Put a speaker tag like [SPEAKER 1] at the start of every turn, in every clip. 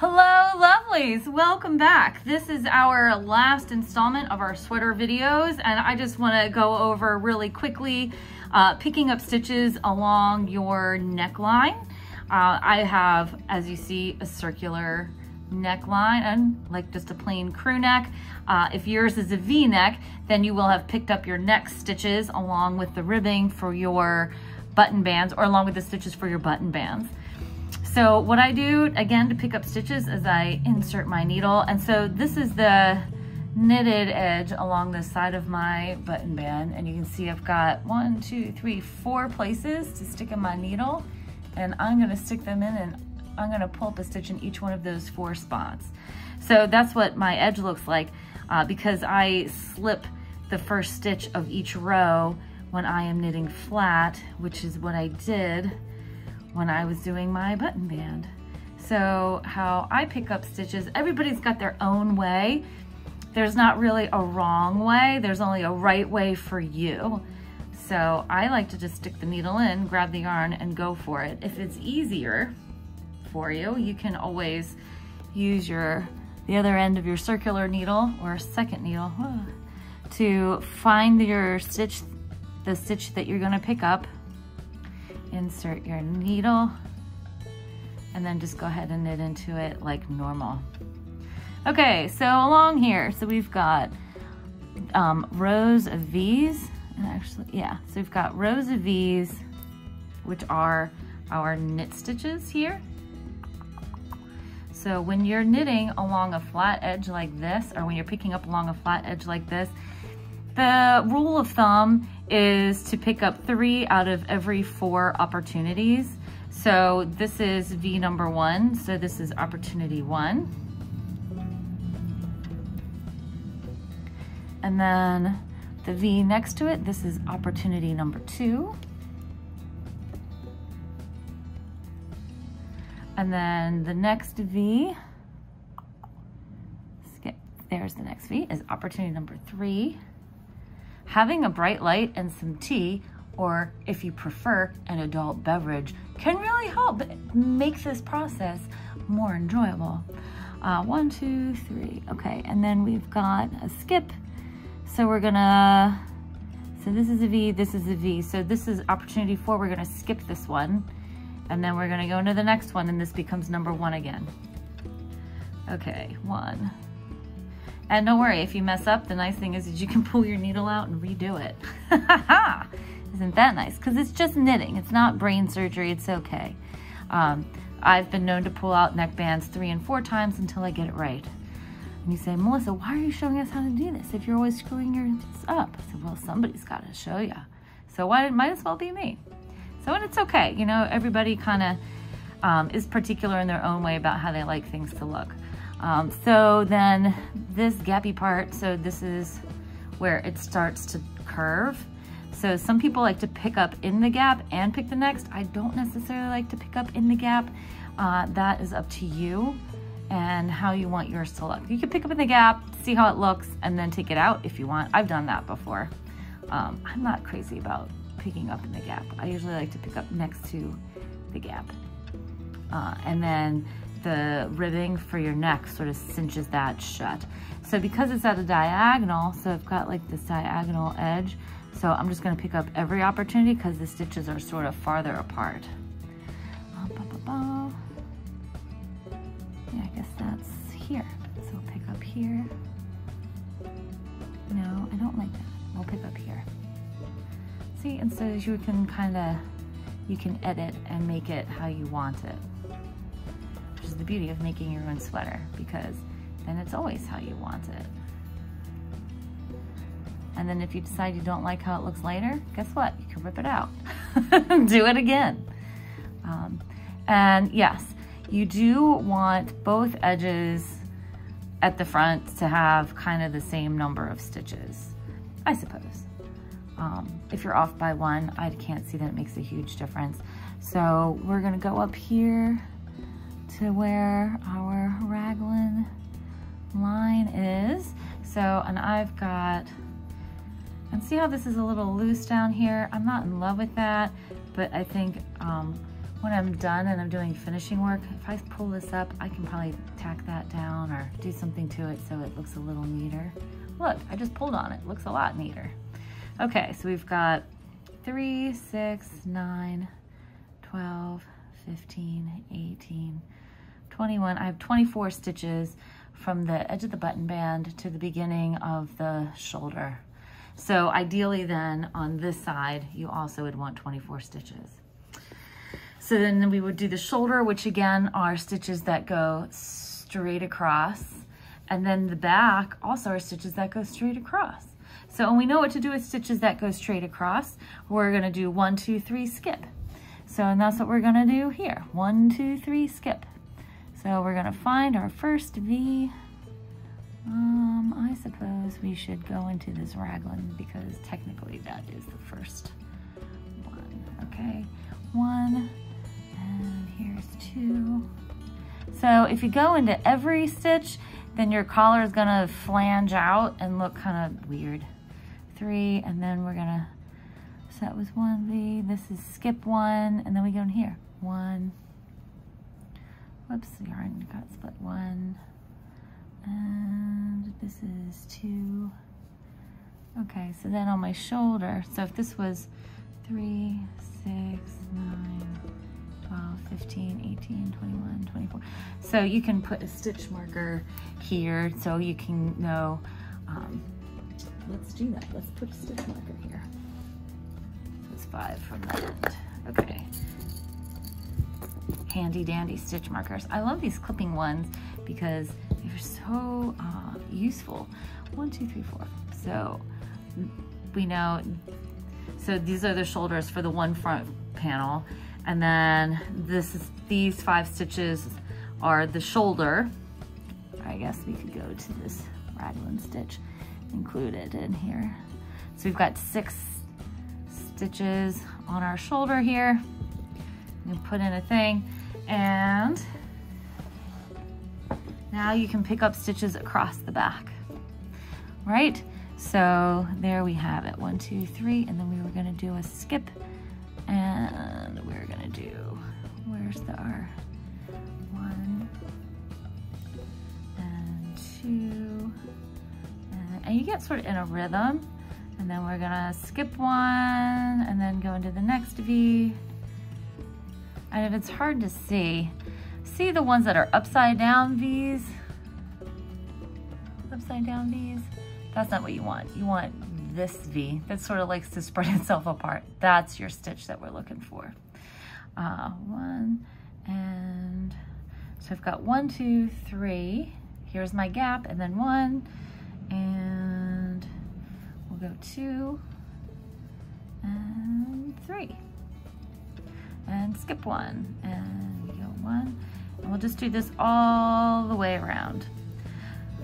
[SPEAKER 1] Hello, lovelies. Welcome back. This is our last installment of our sweater videos, and I just want to go over really quickly uh, picking up stitches along your neckline. Uh, I have, as you see, a circular neckline and like just a plain crew neck. Uh, if yours is a V-neck, then you will have picked up your neck stitches along with the ribbing for your button bands or along with the stitches for your button bands. So what I do, again, to pick up stitches is I insert my needle. And so this is the knitted edge along the side of my button band. And you can see I've got one, two, three, four places to stick in my needle. And I'm gonna stick them in and I'm gonna pull up a stitch in each one of those four spots. So that's what my edge looks like uh, because I slip the first stitch of each row when I am knitting flat, which is what I did when I was doing my button band. So how I pick up stitches, everybody's got their own way. There's not really a wrong way, there's only a right way for you. So I like to just stick the needle in, grab the yarn and go for it. If it's easier for you, you can always use your the other end of your circular needle or second needle to find your stitch, the stitch that you're gonna pick up insert your needle and then just go ahead and knit into it like normal. Okay, so along here, so we've got um, rows of V's, and actually, yeah, so we've got rows of V's, which are our knit stitches here. So when you're knitting along a flat edge like this, or when you're picking up along a flat edge like this, the rule of thumb is to pick up three out of every four opportunities. So this is V number one, so this is opportunity one. And then the V next to it, this is opportunity number two. And then the next V, skip, there's the next V, is opportunity number three having a bright light and some tea, or if you prefer, an adult beverage, can really help make this process more enjoyable. Uh, one, two, three. Okay, and then we've got a skip. So we're gonna, so this is a V, this is a V. So this is opportunity four. We're gonna skip this one. And then we're gonna go into the next one and this becomes number one again. Okay, one, and don't worry, if you mess up, the nice thing is, is you can pull your needle out and redo it. Isn't that nice? Because it's just knitting. It's not brain surgery. It's okay. Um, I've been known to pull out neck bands three and four times until I get it right. And you say, Melissa, why are you showing us how to do this if you're always screwing yours up? I said, well, somebody's got to show you. So why it might as well be me. So and it's okay. You know, everybody kind of um, is particular in their own way about how they like things to look. Um, so then this gappy part, so this is where it starts to curve. So some people like to pick up in the gap and pick the next. I don't necessarily like to pick up in the gap. Uh, that is up to you and how you want yours to look. You can pick up in the gap, see how it looks, and then take it out if you want. I've done that before. Um, I'm not crazy about picking up in the gap. I usually like to pick up next to the gap. Uh, and then the ribbing for your neck sort of cinches that shut. So because it's at a diagonal, so I've got like this diagonal edge, so I'm just gonna pick up every opportunity because the stitches are sort of farther apart. Yeah, I guess that's here. So I'll pick up here. No, I don't like that. I'll pick up here. See, and so you can kind of, you can edit and make it how you want it is the beauty of making your own sweater because then it's always how you want it. And then if you decide you don't like how it looks later, guess what? You can rip it out. do it again. Um, and yes, you do want both edges at the front to have kind of the same number of stitches, I suppose. Um, if you're off by one, I can't see that it makes a huge difference. So we're gonna go up here to where our raglan line is. So, and I've got, and see how this is a little loose down here? I'm not in love with that, but I think um, when I'm done and I'm doing finishing work, if I pull this up, I can probably tack that down or do something to it so it looks a little neater. Look, I just pulled on it. Looks a lot neater. Okay, so we've got 3, 6, 9, 12, 15, 18, 21. I have 24 stitches from the edge of the button band to the beginning of the shoulder. So ideally then on this side, you also would want 24 stitches. So then we would do the shoulder, which again are stitches that go straight across. And then the back also are stitches that go straight across. So when we know what to do with stitches that go straight across, we're gonna do one, two, three, skip. So, and that's what we're gonna do here. One, two, three, skip. So we're gonna find our first V. Um, I suppose we should go into this raglan because technically that is the first one. Okay, one, and here's two. So if you go into every stitch, then your collar is gonna flange out and look kind of weird. Three, and then we're gonna, so that was one V, this is skip one, and then we go in here. One, whoops, yarn got split one, and this is two. Okay, so then on my shoulder, so if this was three, six, nine, 12, 15, 18, 21, 24. So you can put a stitch marker here so you can know, um, let's do that. Let's put a stitch marker here. That's five from that end. Okay. Handy dandy stitch markers. I love these clipping ones because they're so uh, useful. One, two, three, four. So we know, so these are the shoulders for the one front panel. And then this is, these five stitches are the shoulder. I guess we could go to this raglan stitch included in here. So we've got six stitches on our shoulder here. and put in a thing and now you can pick up stitches across the back, right? So there we have it, one, two, three, and then we were gonna do a skip and we're gonna do, where's the R? One and two, and, and you get sort of in a rhythm. And then we're gonna skip one and then go into the next V. And if it's hard to see, see the ones that are upside down V's? Upside down V's? That's not what you want. You want this V that sort of likes to spread itself apart. That's your stitch that we're looking for. Uh, one and so I've got one, two, three. Here's my gap and then one and we'll go two and three and skip one and go one and we'll just do this all the way around.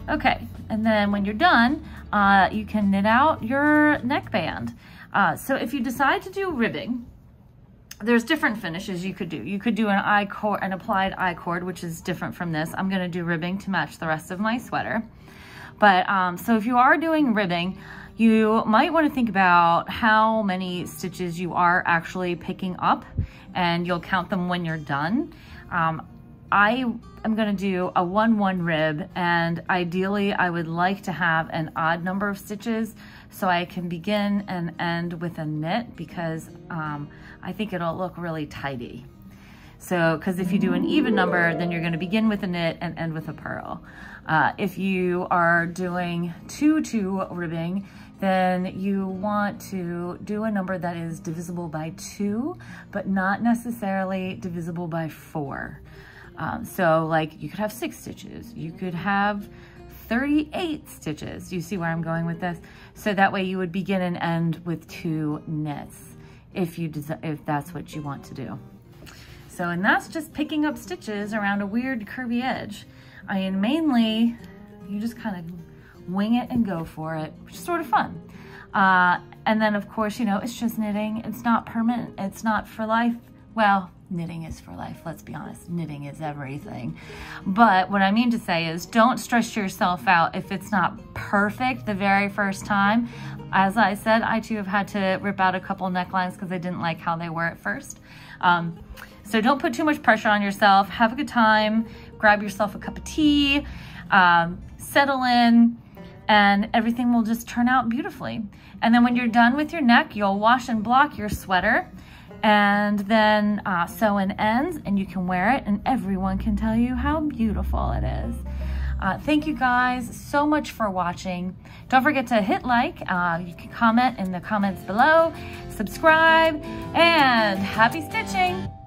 [SPEAKER 1] Okay, and then when you're done, uh, you can knit out your neckband. Uh, so if you decide to do ribbing, there's different finishes you could do. You could do an I-cord, an applied I-cord, which is different from this. I'm gonna do ribbing to match the rest of my sweater. But um, so if you are doing ribbing, you might want to think about how many stitches you are actually picking up and you'll count them when you're done. Um, I am gonna do a one one rib and ideally I would like to have an odd number of stitches so I can begin and end with a knit because um, I think it'll look really tidy. So, because if you do an even number, then you're gonna begin with a knit and end with a purl. Uh, if you are doing two two ribbing, then you want to do a number that is divisible by two, but not necessarily divisible by four. Um, so like you could have six stitches, you could have 38 stitches. You see where I'm going with this? So that way you would begin and end with two knits if you if that's what you want to do. So, and that's just picking up stitches around a weird curvy edge. I mean, mainly you just kind of wing it and go for it, which is sort of fun. Uh, and then of course, you know, it's just knitting. It's not permanent. It's not for life well, knitting is for life. Let's be honest, knitting is everything. But what I mean to say is don't stress yourself out if it's not perfect the very first time. As I said, I too have had to rip out a couple necklines because I didn't like how they were at first. Um, so don't put too much pressure on yourself. Have a good time. Grab yourself a cup of tea. Um, settle in and everything will just turn out beautifully. And then when you're done with your neck, you'll wash and block your sweater and then uh, sew in ends and you can wear it and everyone can tell you how beautiful it is. Uh, thank you guys so much for watching. Don't forget to hit like, uh, you can comment in the comments below, subscribe, and happy stitching!